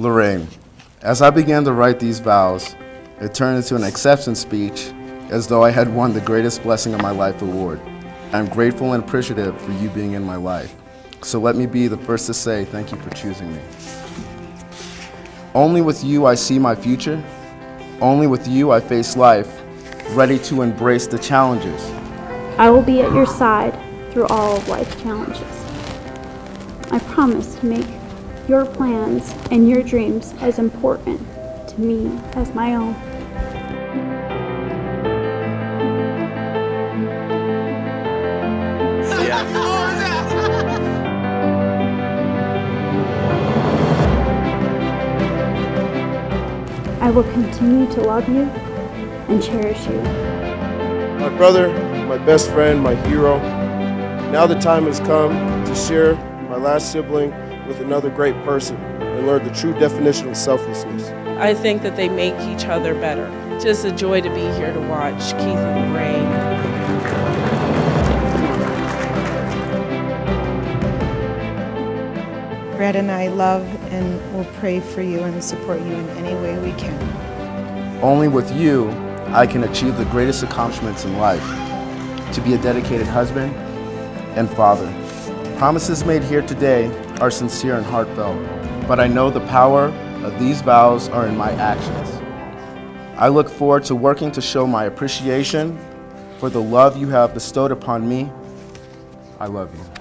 Lorraine, as I began to write these vows, it turned into an acceptance speech as though I had won the greatest blessing of my life award. I'm grateful and appreciative for you being in my life. So let me be the first to say thank you for choosing me. Only with you I see my future. Only with you I face life, ready to embrace the challenges. I will be at your side through all of life's challenges. I promise to make your plans and your dreams as important to me as my own. I will continue to love you and cherish you. My brother, my best friend, my hero. Now the time has come to share my last sibling with another great person and learn the true definition of selflessness. I think that they make each other better. Just a joy to be here to watch Keith and Lorraine. Brad and I love and will pray for you and support you in any way we can. Only with you I can achieve the greatest accomplishments in life to be a dedicated husband and father. Promises made here today are sincere and heartfelt, but I know the power of these vows are in my actions. I look forward to working to show my appreciation for the love you have bestowed upon me. I love you.